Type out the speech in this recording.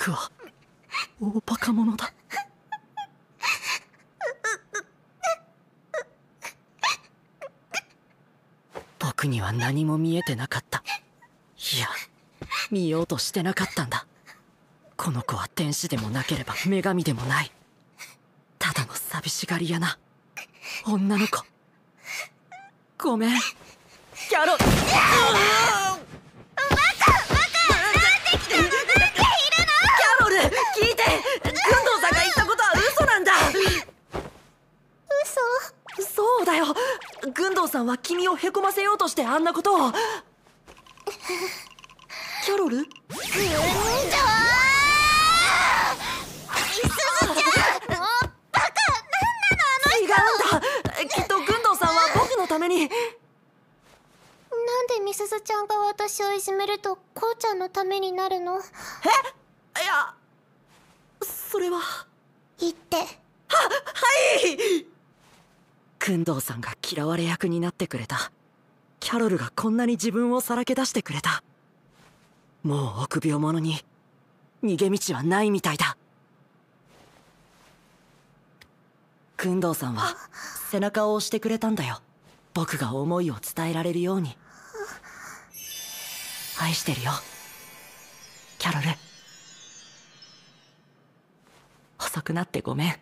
僕は大バカ者だ。僕には何も見えてなかった。いや見ようとしてなかったんだ。この子は天使でもなければ女神でもない。ただの寂しがり屋な女の子。ごめん。キャロバそうだよ。軍藤さんは君をへこませようとしてあんなことを。キャロル？うんじゃみすずちゃんもうバカなんなのあの違うんだ。きっと軍藤さんは僕のために。なんでみすずちゃんが私をいじめるとこうちゃんのためになるの？いやそれは。言って。はい軍藤さんが嫌われ役になってくれた。キャロルがこんなに自分をさらけ出してくれた。もう臆病者に逃げ道はないみたいだ。軍藤さんは背中を押してくれたんだよ。僕が思いを伝えられるように。愛してるよ。キャロル。遅くなってごめん。